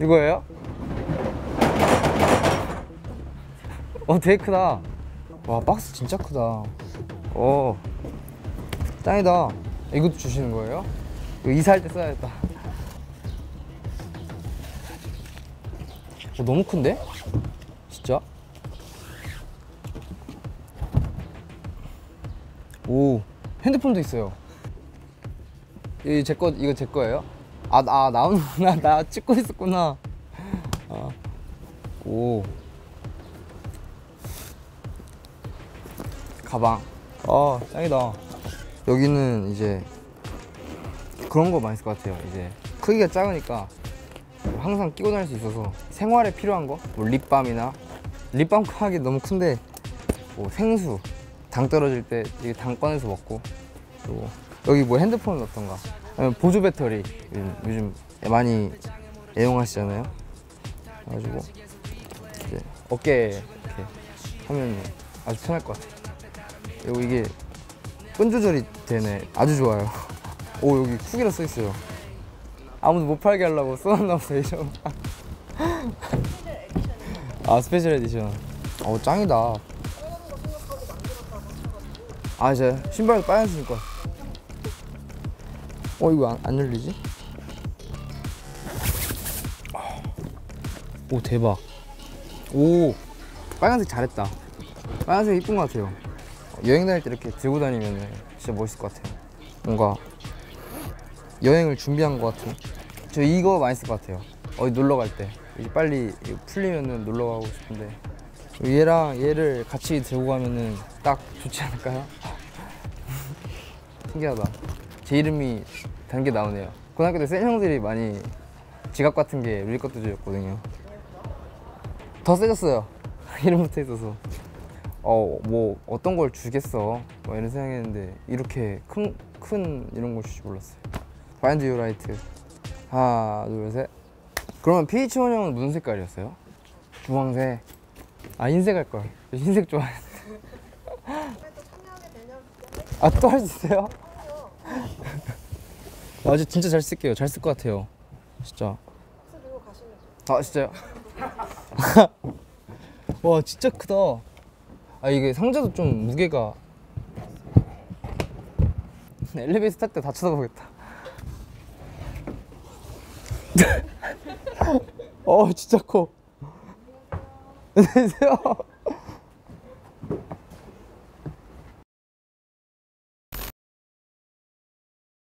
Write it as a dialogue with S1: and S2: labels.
S1: 이거예요? 어 되게 크다 와 박스 진짜 크다 어 짱이다 이것도 주시는 거예요? 이거 이사할 때 써야겠다 어, 너무 큰데? 진짜? 오 핸드폰도 있어요 이제 거 이거 제 거예요? 아, 아 나오는구나. 나 찍고 있었구나. 아, 오. 가방. 아 짱이다. 여기는 이제 그런 거 많이 있을 것 같아요. 이제 크기가 작으니까 항상 끼고 다닐 수 있어서 생활에 필요한 거, 뭐 립밤이나? 립밤 하기 너무 큰데 뭐 생수, 당 떨어질 때 이게 당 꺼내서 먹고 그리고 여기 뭐 핸드폰 넣던가 보조 배터리 요즘, 요즘 많이 애용하시잖아요. 그래가지고 이제 어깨에 이렇게 하면 아주 편할 것 같아요. 그리고 이게 끈 조절이 되네. 아주 좋아요. 오 여기 쿠기라 써 있어요. 아무도 못 팔게 하려고 써놨나 보다 이죠. 아 special edition. 어 짱이다. 아 이제 신발도 빨간 신을 거야. 어 이거 안, 안 열리지? 오 대박. 오 빨간색 잘했다. 빨간색 이쁜 것 같아요. 여행 다닐 때 이렇게 들고 다니면 진짜 멋있을 것 같아요. 뭔가 여행을 준비한 것 같은. 저 이거 많이 쓸 것 같아요. 어디 놀러 갈 때. 빨리 이거 풀리면은 놀러 가고 싶은데. 얘랑 얘를 같이 들고 가면은 딱 좋지 않을까요? 신기하다. 제 이름이 단 게 나오네요. 고등학교 때 센 형들이 많이 지갑 같은 게 우리 것도 주셨거든요. 더 세졌어요. 이름 붙어 있어서. 어, 뭐 어떤 걸 주겠어. 뭐 이런 생각했는데 이렇게 큰, 큰 이런 걸 줄줄 몰랐어요. Find you right. 하나, 둘, 셋. 그러면 PH1 형은 무슨 색깔이었어요? 주황색. 아 흰색 할 걸. 저 흰색 좋아했는데. 아또 할 수 있어요? 아, 저 진짜 잘 쓸게요. 잘 쓸 것 같아요. 진짜. 아, 진짜요? 와, 진짜 크다. 아, 이게 상자도 좀 무게가. 엘리베이터 탈 때 다 쳐다보겠다. 어, 진짜 커. 안녕하세요.